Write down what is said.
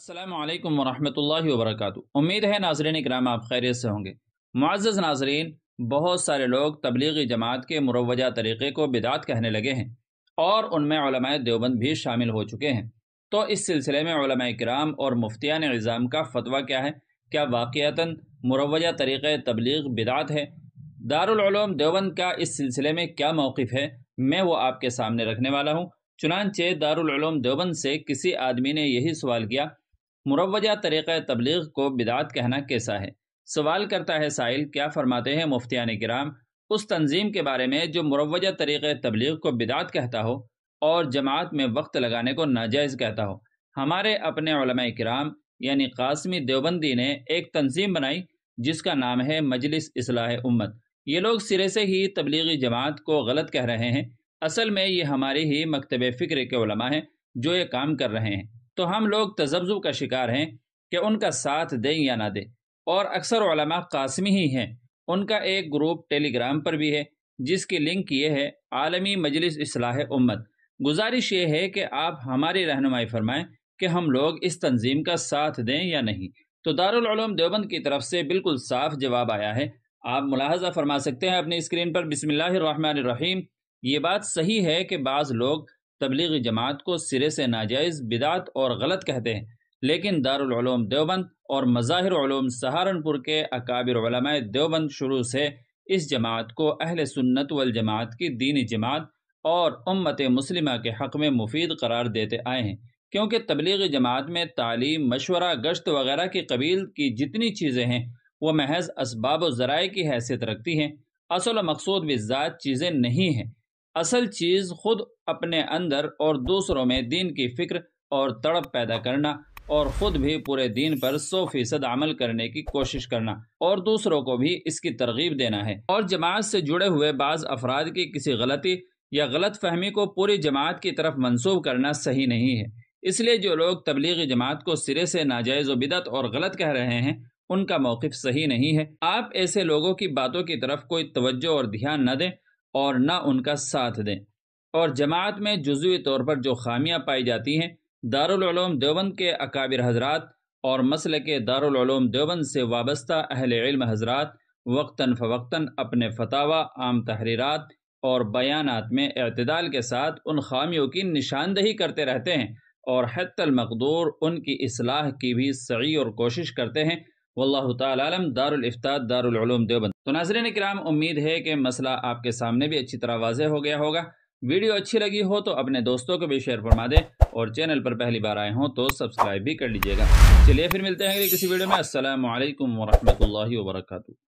अल्लाम वरहमल वबरक उम्मीद है नाजरीन कराम आप खैरियत से होंगे। मुआज़ नाजरीन, बहुत सारे लोग तबलीगी जमात के मुरवजा तरीक़े को बिदात कहने लगे हैं और उनमें देवबंद भी शामिल हो चुके हैं। तो इस सिलसिले में कराम और मुफ्तियान निज़ाम का फतवा क्या है? क्या वाक़ता मुरवजा तरीक़ तबलीग बिदात है? दारूम देवबंद का इस सिलसिले में क्या मौक़ है? मैं वो आपके सामने रखने वाला हूँ। चुनानचे दारूम देवबंद से किसी आदमी ने यही सवाल किया मुरवजा तरीक़ तबलीग को बिदात कहना कैसा है? सवाल करता है साहिल, क्या फरमाते हैं मुफ्तियान कराम? उस तंजीम के बारे में जो मुरवजा तरीक़ तबलीग को बिदात कहता हो और जमात में वक्त लगाने को नाजायज़ कहता हो। हमारे अपने कराम, यानी कासमी देवबंदी ने एक तंजीम बनाई जिसका नाम है मजलिस असलाह उम्मत। ये लोग सिरे से ही तबलीगी जमात को गलत कह रहे हैं। असल में ये हमारी ही मकतब फ़िक्र के हैं जो ये काम कर रहे हैं। तो हम लोग तजब्जु का शिकार हैं कि उनका साथ दें या ना दें। और अक्सर कासमी ही हैं। उनका एक ग्रुप टेलीग्राम पर भी है, जिसकी लिंक ये है, आलमी मजलिस असलाह उम्मत। गुजारिश ये है कि आप हमारी रहनुमाई फरमाएँ कि हम लोग इस तंजीम का साथ दें या नहीं। तो दारुल देवबंद की तरफ़ से बिल्कुल साफ़ जवाब आया है। आप मुलाहजा फरमा सकते हैं अपनी स्क्रीन पर। बिस्मिल्लाहिर्रहमानिर्रहीम। ये बात सही है कि बाज़ लोग तबलीगी जमात को सिरे से नाजायज़ बिदात और गलत कहते हैं। लेकिन दारुलूम देवबंद और मज़ाहिर सहारनपुर के अकाबिर देवबंद शुरू से इस जमात को अहल सुन्नत वल जमात की दीनी जमात और उम्मत मुस्लिमा के हक़ में मुफीद करार देते आए हैं। क्योंकि तबलीगी जमात में तालीम, मशवरा, गश्त वगैरह की कबील की जितनी चीज़ें हैं वह महज इसबाब ज़राए की हैसियत रखती हैं। असल मकसूद बिज़ात चीज़ें नहीं हैं। असल चीज़ खुद अपने अंदर और दूसरों में दीन की फ़िक्र और तड़प पैदा करना और ख़ुद भी पूरे दीन पर सौ फ़ीसद अमल करने की कोशिश करना और दूसरों को भी इसकी तरगीब देना है। और जमात से जुड़े हुए बाज़ अफराद की किसी गलती या गलत फहमी को पूरी जमात की तरफ़ मनसूब करना सही नहीं है। इसलिए जो लोग तबलीगी जमात को सिरे से नाजायज़ बिदत और गलत कह रहे हैं, उनका मौकफ सही नहीं है। आप ऐसे लोगों की बातों की तरफ़ कोई तवज्जो और ध्यान न दें और न उनका साथ दें। और जमात में जुजवी तौर पर जो खामियाँ पाई जाती हैं दारुलूम देवबंद के अकाबिर हजरात और मसल के दारुलूम देवबंद से वाबस्ता अहल इल्म हजरात वक्ता फ़वक्ता अपने फतावा, आम तहरीरात और बयानात में अतदाल के साथ उन खामियों की निशानदही करते रहते हैं और हतमकदूर उनकी असलाह की भी सही और कोशिश करते हैं। वल्लाम दारुल्फ्ता दारुलूम देवबंद। तो नाजरन कराम उम्मीद है कि मसला आपके सामने भी अच्छी तरह वाजह हो गया होगा। वीडियो अच्छी लगी हो तो अपने दोस्तों को भी शेयर फरमा दें और चैनल पर पहली बार आए हों तो सब्सक्राइब भी कर लीजिएगा। चलिए फिर मिलते हैं किसी वीडियो में। असल वरहमल वर्का